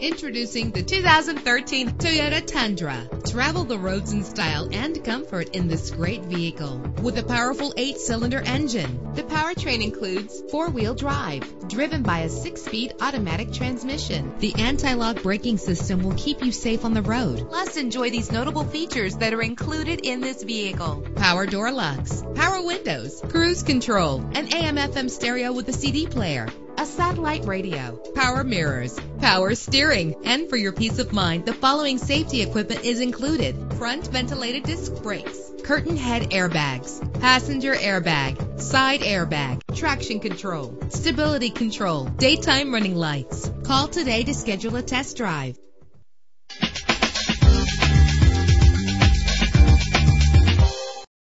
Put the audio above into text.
Introducing the 2013 Toyota Tundra. Travel the roads in style and comfort in this great vehicle. With a powerful eight-cylinder engine, the powertrain includes four-wheel drive, driven by a six-speed automatic transmission. The anti-lock braking system will keep you safe on the road. Plus, enjoy these notable features that are included in this vehicle. Power door locks, power windows, cruise control, an AM-FM stereo with a CD player, a satellite radio, power mirrors, power steering. And for your peace of mind, the following safety equipment is included. Front ventilated disc brakes, curtain head airbags, passenger airbag, side airbag, traction control, stability control, daytime running lights. Call today to schedule a test drive.